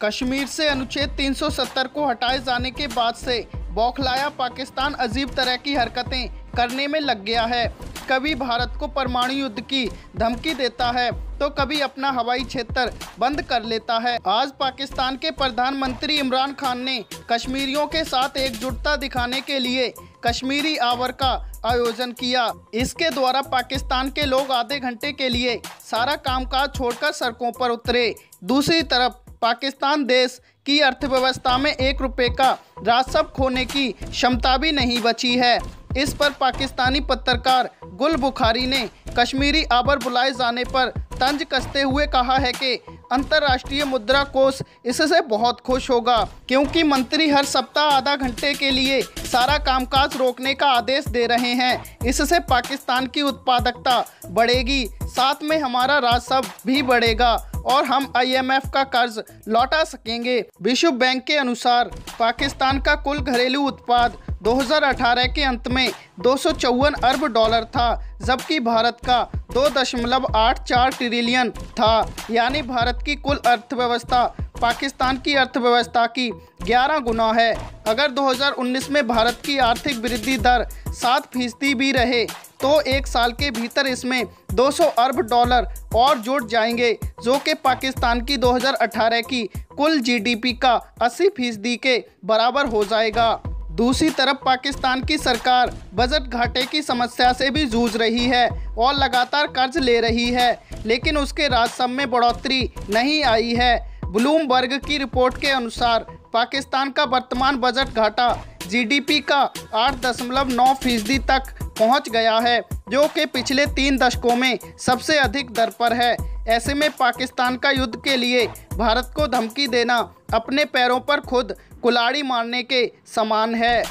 कश्मीर से अनुच्छेद 370 को हटाए जाने के बाद से बौखलाया पाकिस्तान अजीब तरह की हरकतें करने में लग गया है। कभी भारत को परमाणु युद्ध की धमकी देता है तो कभी अपना हवाई क्षेत्र बंद कर लेता है। आज पाकिस्तान के प्रधानमंत्री इमरान खान ने कश्मीरियों के साथ एकजुटता दिखाने के लिए कश्मीरी आवर का आयोजन किया। इसके द्वारा पाकिस्तान के लोग आधे घंटे के लिए सारा कामकाज छोड़कर सड़कों पर उतरे। दूसरी तरफ़ पाकिस्तान देश की अर्थव्यवस्था में एक रुपए का राजस्व खोने की क्षमता भी नहीं बची है। इस पर पाकिस्तानी पत्रकार गुल बुखारी ने कश्मीरी आबर बुलाए जाने पर तंज कसते हुए कहा है कि अंतर्राष्ट्रीय मुद्रा कोष इससे बहुत खुश होगा, क्योंकि मंत्री हर सप्ताह आधा घंटे के लिए सारा कामकाज रोकने का आदेश दे रहे हैं। इससे पाकिस्तान की उत्पादकता बढ़ेगी साथ में हमारा राजस्व भी बढ़ेगा और हम आईएमएफ का कर्ज लौटा सकेंगे। विश्व बैंक के अनुसार पाकिस्तान का कुल घरेलू उत्पाद 2018 के अंत में दो सौ चौवन अरब डॉलर था, जबकि भारत का दो दशमलव आठ चार ट्रिलियन था। यानी भारत की कुल अर्थव्यवस्था पाकिस्तान की अर्थव्यवस्था की 11 गुना है। अगर 2019 में भारत की आर्थिक वृद्धि दर सात फ़ीसदी भी रहे तो एक साल के भीतर इसमें 200 अरब डॉलर और जुड़ जाएँगे, जो कि पाकिस्तान की 2018 की कुल जीडीपी का 80 फ़ीसदी के बराबर हो जाएगा। दूसरी तरफ़ पाकिस्तान की सरकार बजट घाटे की समस्या से भी जूझ रही है और लगातार कर्ज ले रही है, लेकिन उसके राजस्व में बढ़ोतरी नहीं आई है। ब्लूमबर्ग की रिपोर्ट के अनुसार, पाकिस्तान का वर्तमान बजट घाटा जीडीपी का आठ दशमलव नौ फ़ीसदी तक पहुँच गया है, जो कि पिछले तीन दशकों में सबसे अधिक दर पर है। ऐसे में पाकिस्तान का युद्ध के लिए भारत को धमकी देना अपने पैरों पर खुद कुलाड़ी मारने के समान है।